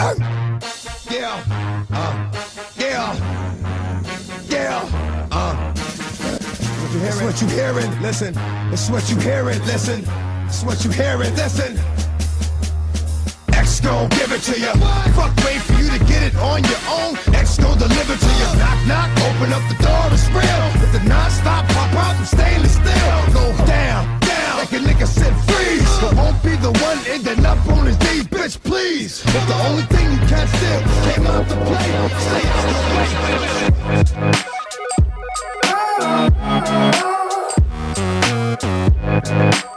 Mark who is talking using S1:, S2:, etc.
S1: Yeah, uh, yeah, yeah, uh. It's what you hearing, listen. It's what you hearing, listen. It's what you hearing, listen. X gon' give it to you. Fuck, wait for you to get it on your own. X gon' deliver to you. Knock, knock, open up the door, his knees, bitch, please. But the only thing you can't steal came out to play. Stay
S2: How